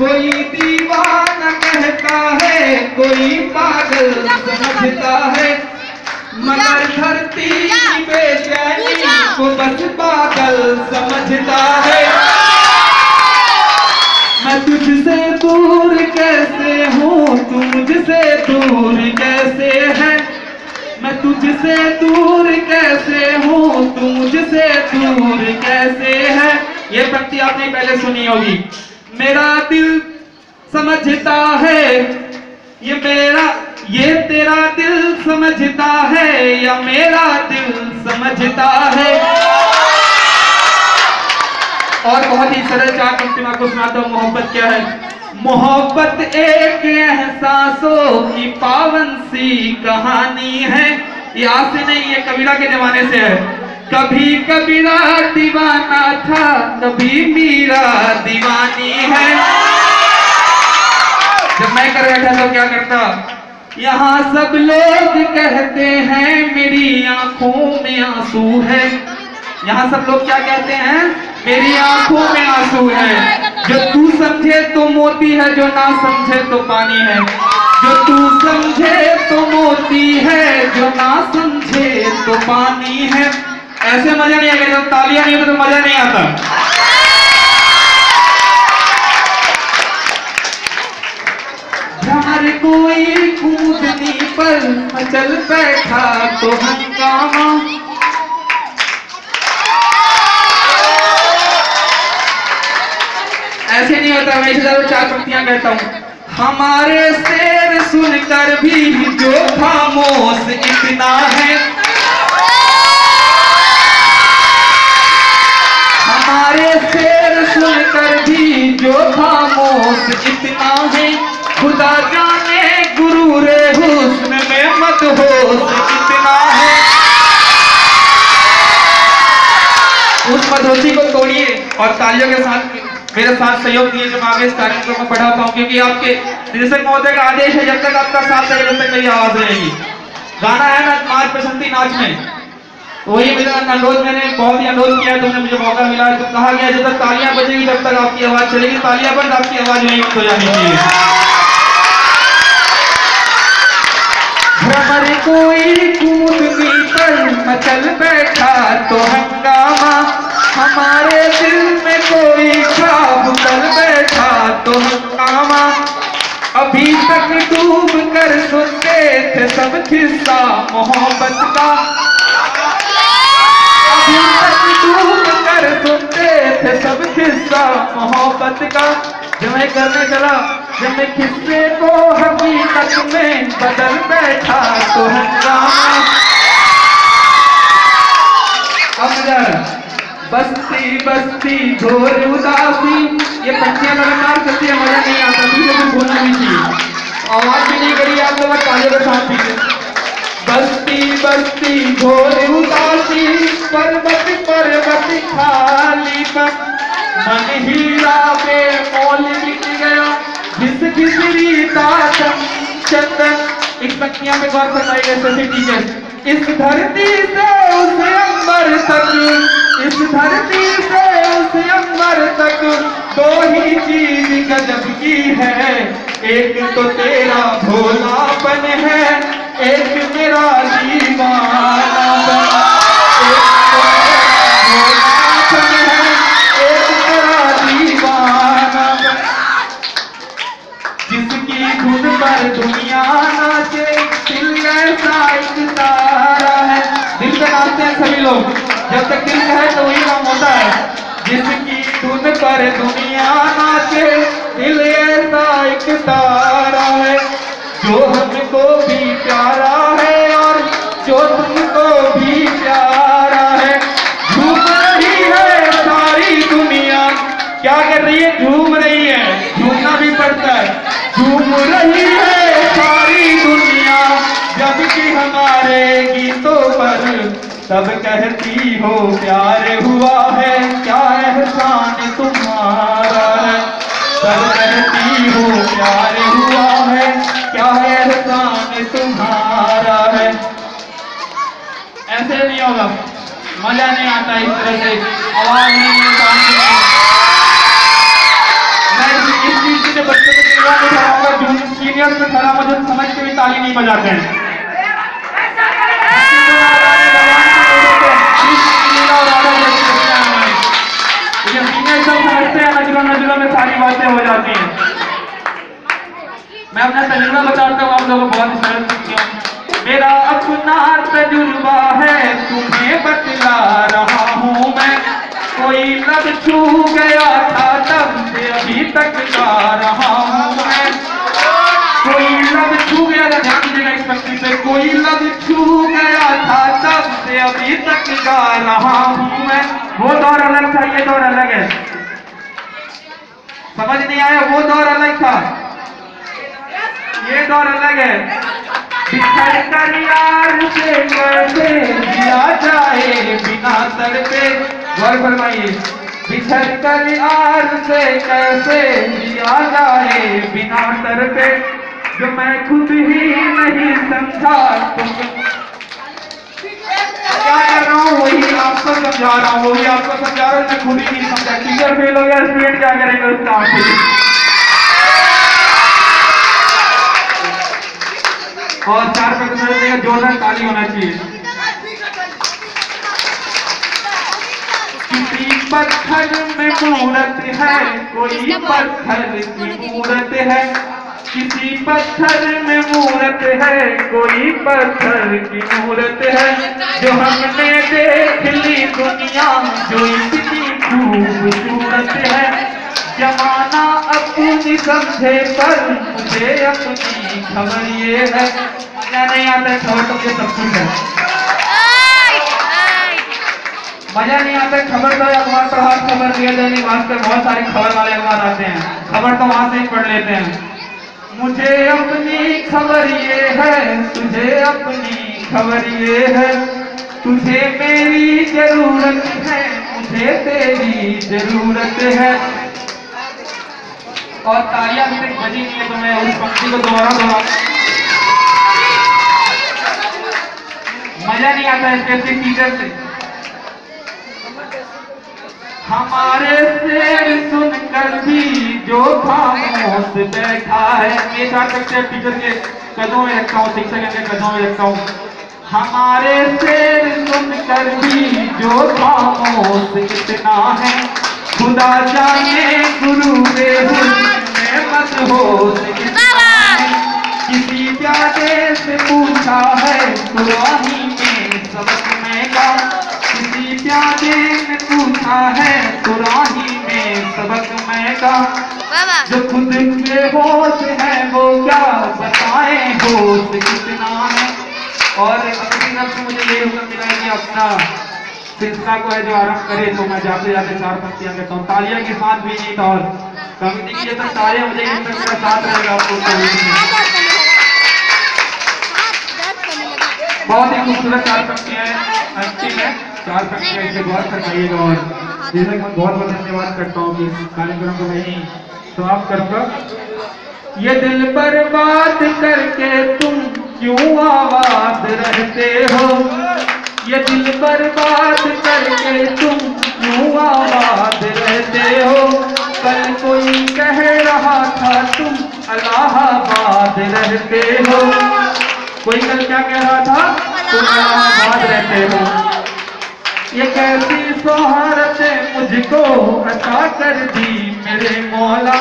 कोई दीवाना कहता है कोई पागल समझता है। मगर धरती की बेचैनी को बस पागल समझता है। मैं तुझसे दूर कैसे हूँ तू मुझसे दूर कैसे है? मैं तुझसे दूर कैसे हूँ तू मुझसे दूर कैसे है? ये पंक्ति आपने पहले सुनी होगी। मेरा दिल समझता है। ये मेरा, ये तेरा दिल समझता है। या मेरा दिल समझता है। और बहुत ही सरल चार पंक्ति में आपको सुनाता हूँ। मोहब्बत क्या है? मोहब्बत एक एहसासों की पावन सी कहानी है। ये से नहीं, ये कबीरा के जमाने से है। कभी कबीरा दीवाना था कभी मीरा दीवानी है। जब मैं कर बैठा तो क्या करता? यहाँ सब लोग कहते हैं, मेरी आँखों में आँसू है। यहाँ सब लोग क्या कहते हैं? मेरी आँखों में आँसू है। जो तू समझे तो मोती है, जो ना समझे तो पानी है। जो तू समझे तो मोती है, जो ना समझे तो पानी है। ऐसे मज़ा नहीं आएगा, जब तालियाँ नहीं होती तो मज़ा नहीं आता। कोई कूदनी पर मचल बैठा तो हंगामा ऐसे नहीं होता, मैं इसे ज़्यादा चार पंक्तियाँ कहता हूँ। हमारे शेर सुनकर भी जो खामोश इतना है हमारे शेर सुनकर भी जो खामोश इतना है, खुदा जाने गुरु रे हुस्न में मत होश इतना है। उस मधोसी को तोड़िए और तालियों के साथ मेरे साथ सहयोग दिए जब आगे इस कार्यक्रम को पढ़ा पाऊँ क्योंकि आपके निदेशक महोदय का आदेश है, जब तक आपका साथ जब तक मेरी आवाज़ रहेगी। गाना है ना मार्च बसंती नाच में। तो वही मेरा अनुरोध मैंने बहुत ही अनुरोध किया, तुमने मुझे मौका मिला तो कहा गया, जब तक तालियाँ बजेगी, तब तक आपकी आवाज़ चलेगी। तालियाँ बंद, आपकी आवाज़ नहीं बंद हो जानी चाहिए। भ्रमर कोई कूदनी पर मचल बैठा तो हंगामा। हमारे दिल में कोई ख्वाब कर बैठा तो हंगामा। अभी तक डूब कर सुनते थे सब किस्सा मोहब्बत का। कर सुनते थे सब किस्सा मोहब्बत का जब मैं करने चला जब मैं किस्से को हकीकत में बदल बैठा तो हंगामा अब बस्ती बस्ती घोर उदासी ये पंक्तियाँ लगातार चलती है, मज़ा नहीं आता मुझे कुछ बोलना नहीं चाहिए आवाज़ भी नहीं करी आप लोग तालियों के साथ पीछे बस्ती बस्ती घोर उदासी पर्वत पर्वत खाली पर मन हीरा पे मोल मिट गया, घिस घिसरी ताचम चंदन। इस पंक्तियाँ में गौर गई सभी टीचर इस धरती से उस अंबर तक, इस धरती से उस अंबर तक, दो ही चीज़ गजब की है। एक तो तेरा भोलापन है एक मेरा है दीवानापन जिसकी धुन पर दुनिया नाचे, दिल ऐसा एक तारा है। दिल पे नाचते हैं सभी लोग। जब तक दिल है तो वही काम होता है। जिसकी धुन पर दुनिया नाचे, दिल ऐसा एक तारा है। जो हमको रही है सारी दुनिया। जबकि हमारे गीतों पर सब कहती हो, प्यार हुआ है, क्या एहसान तुम्हारा है? सब कहती हो, प्यार हुआ है, क्या एहसान तुम्हारा है? ऐसे नहीं होगा। मज़ा नहीं आता इस तरह से। आवाज़ नहीं। मैं इस चीज़ की बच्चे को जिम्मेदार नहीं ठहराऊँगा जो सीनियर में खड़ा मुझे समझ के भी ताली नहीं बजाते हैं। नज़रों में सारी बातें हो जाती हैं। मैं अपना तजुर्बा बताता हूँ, आप लोगों को बहुत मेरा अपना तजुर्बा है तुम्हें मैं कोई लब छू गया था तब से अभी तक गा रहा हूँ। मैं कोई लब छू गया था ध्यान दीजिएगा इस पंक्ति पे। कोई लब छू गया था तब से अभी तक गा रहा हूँ। मैं वो दौर अलग था, ये दौर अलग है। समझ नहीं आया, वो दौर अलग था। ये दौर अलग है। बिछड़ कर यार से कैसे जिया जाए, बिना तड़पे गौर फरमाइए बिछड़ कर यार से कैसे जिया जाए? बिना तड़पे जो मैं खुद ही नहीं समझा तुम रहा वही आपको समझा रहा हूँ, वही आपको समझा रहा हूँ। मैं खुद ही नहीं समझा। टीचर फेल हो गया स्टूडेंट क्या करेंगे उस काम के लिए? और चार प्रतिशत जोरदार ताली होना चाहिए। पत्थर में मूरत है कोई पत्थर की मूरत है। किसी पत्थर में मूरत है कोई पत्थर की मूरत है। जो हमने देख ली दुनिया जो इतनी खूबसूरत है। जमाना अपनी समझे पर मुझे अपनी खबर ये है। मज़ा नहीं आता खबर तो मुझे सब कुछ है। मज़ा नहीं आता खबर तो अखबार प्रभात खबर दिया दैनिक भास्कर बहुत सारे खबर वाले अखबार आते हैं। खबर तो वहाँ से ही पढ़ लेते हैं। मुझे अपनी खबर ये है, तुझे अपनी खबर ये है। तुझे मेरी ज़रूरत है, मुझे तेरी ज़रूरत है। और तालियाँ अभी तक बजी नहीं है तो मैं उस पंक्ति को दोबारा दोहरा मज़ा नहीं आता स्पेशली टीचर से। हमारे शेर सुनकर भी जो खामोश बैठा है। ये चार सकते टीचर के कदमों में रखता हूँ शिक्षक के कदमों में रखता हूँ। हमारे शेर सुनकर भी जो खामोश कितना है। खुदा जाने गुरु में मत हो किसी प्यारे से पूछा है कुरानी में सबक में का प्यारे ने पूछा है कुरानी में सबक में जो खुद के होश है वो क्या बताए होश कितना है और अपनी तरफ़ मुझे ये हुक्म मिला कि अपना सिलसिला को है जो आरंभ करे तो मैं जाते जाते चार पंक्तियाँ कहता हूँ तालियाँ के साथ भी था और कमिटी की जब तक बजेगी तब तक मेरा साथ रहेगा आपको बहुत ही खूबसूरत पंक्तियाँ हैं। अंतिम है। चार पंक्तियाँ इसे गौर फरमाइएगा और जैसे मैं बहुत बहुत धन्यवाद करता हूँ कि कार्यक्रम को मैं ही समाप्त करूँगा ये दिल पर बात करके तुम क्यों आवाज़ रहते हो? ये दिल पर बात करके तुम क्यों आवाज़ रहते हो? कल कोई कह रहा था तुम इलाहाबाद रहते हो। कोई कल क्या कह रहा था? तुम इलाहाबाद रहते हो। ये कैसी सोहरत मुझको? अता कर दी मेरे मौला।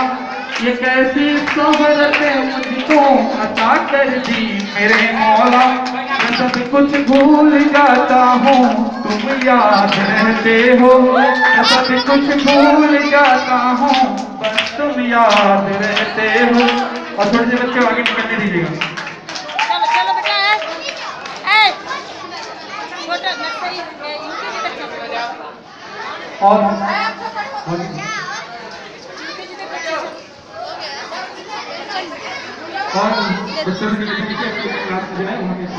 ये कैसी सोहरत मुझको? अता कर दी मेरे मौला। मैं सब कुछ भूल जाता हूँ, तुम याद रहते हो। मैं सब कुछ भूल जाता हूँ, बस तुम याद रहते हो। और थोड़े से बच्चे आगे निकलने दीजिएगा चलो चलो बेटा ए ए छोटा नर्सरी यूकेजी तक चलो और और बच्चों के लिए